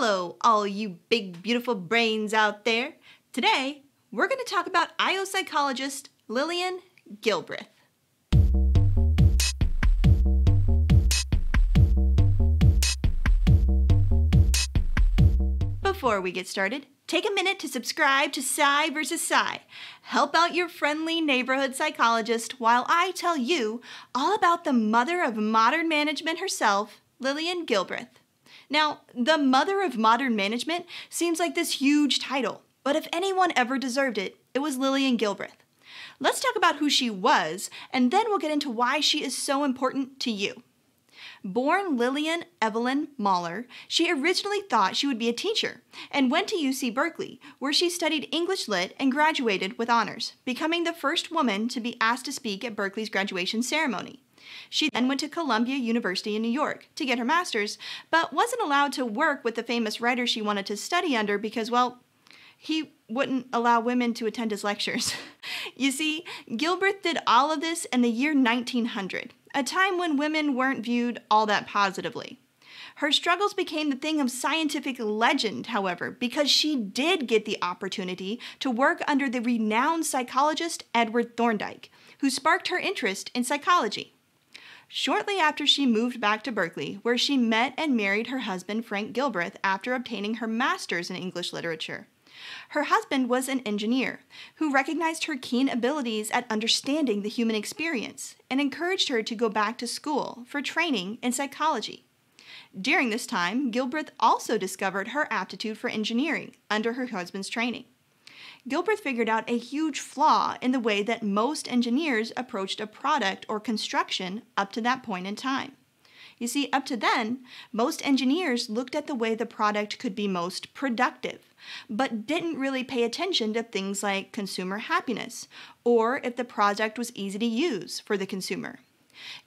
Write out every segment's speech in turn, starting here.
Hello, all you big, beautiful brains out there. Today, we're going to talk about IO psychologist Lillian Gilbreth. Before we get started, take a minute to subscribe to Psy vs. Psy. Help out your friendly neighborhood psychologist while I tell you all about the mother of modern management herself, Lillian Gilbreth. Now, the mother of modern management seems like this huge title, but if anyone ever deserved it, it was Lillian Gilbreth. Let's talk about who she was, and then we'll get into why she is so important to you. Born Lillian Evelyn Moller, she originally thought she would be a teacher and went to UC Berkeley, where she studied English Lit and graduated with honors, becoming the first woman to be asked to speak at Berkeley's graduation ceremony. She then went to Columbia University in New York to get her master's, but wasn't allowed to work with the famous writer she wanted to study under because, well, he wouldn't allow women to attend his lectures. you see, Gilbreth did all of this in the year 1900, a time when women weren't viewed all that positively. Her struggles became the thing of scientific legend, however, because she did get the opportunity to work under the renowned psychologist Edward Thorndike, who sparked her interest in psychology. Shortly after she moved back to Berkeley, where she met and married her husband Frank Gilbreth after obtaining her master's in English literature. Her husband was an engineer who recognized her keen abilities at understanding the human experience and encouraged her to go back to school for training in psychology. During this time, Gilbreth also discovered her aptitude for engineering under her husband's training. Gilbreth figured out a huge flaw in the way that most engineers approached a product or construction up to that point in time. You see, up to then, most engineers looked at the way the product could be most productive, but didn't really pay attention to things like consumer happiness or if the product was easy to use for the consumer.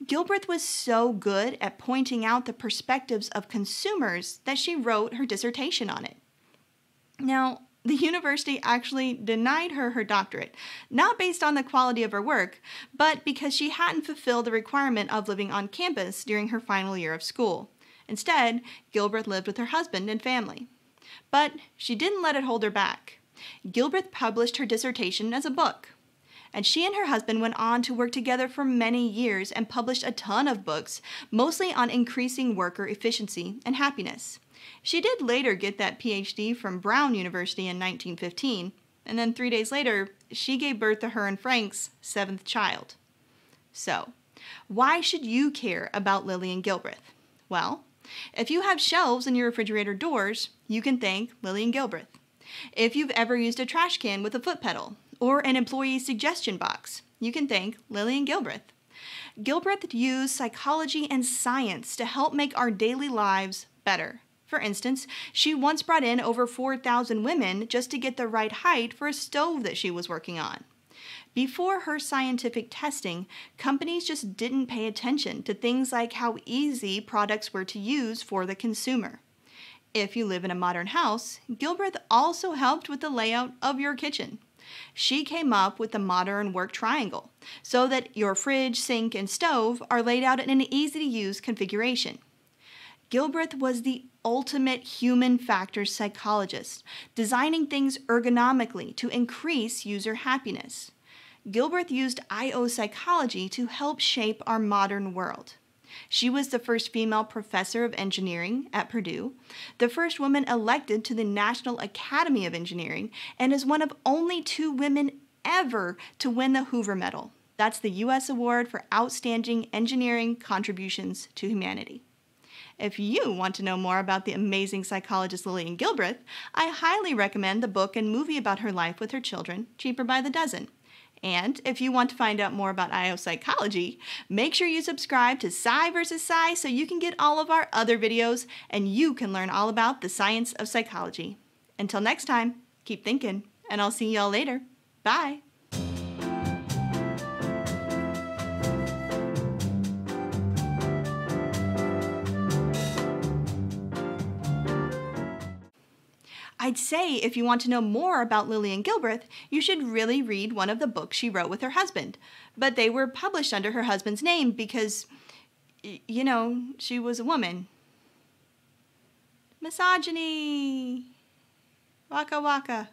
Gilbreth was so good at pointing out the perspectives of consumers that she wrote her dissertation on it. Now, the university actually denied her her doctorate, not based on the quality of her work, but because she hadn't fulfilled the requirement of living on campus during her final year of school. Instead, Gilbreth lived with her husband and family. But she didn't let it hold her back. Gilbreth published her dissertation as a book. And she and her husband went on to work together for many years and published a ton of books, mostly on increasing worker efficiency and happiness. She did later get that PhD from Brown University in 1915, and then three days later, she gave birth to her and Frank's seventh child. So, why should you care about Lillian Gilbreth? Well, if you have shelves in your refrigerator doors, you can thank Lillian Gilbreth. If you've ever used a trash can with a foot pedal or an employee suggestion box, you can thank Lillian Gilbreth. Gilbreth used psychology and science to help make our daily lives better. For instance, she once brought in over 4,000 women just to get the right height for a stove that she was working on. Before her scientific testing, companies just didn't pay attention to things like how easy products were to use for the consumer. If you live in a modern house, Gilbreth also helped with the layout of your kitchen. She came up with the modern work triangle so that your fridge, sink, and stove are laid out in an easy to use configuration. Gilbreth was the ultimate human factors psychologist, designing things ergonomically to increase user happiness. Gilbreth used IO psychology to help shape our modern world. She was the first female professor of engineering at Purdue, the first woman elected to the National Academy of Engineering, and is one of only two women ever to win the Hoover Medal. That's the U.S. Award for Outstanding Engineering Contributions to Humanity. If you want to know more about the amazing psychologist Lillian Gilbreth, I highly recommend the book and movie about her life with her children, Cheaper by the Dozen. And if you want to find out more about IO psychology, make sure you subscribe to Psy vs. Psy so you can get all of our other videos and you can learn all about the science of psychology. Until next time, keep thinking, and I'll see y'all later. Bye. I'd say if you want to know more about Lillian Gilbreth, you should really read one of the books she wrote with her husband. But they were published under her husband's name because, you know, she was a woman. Misogyny. Waka waka.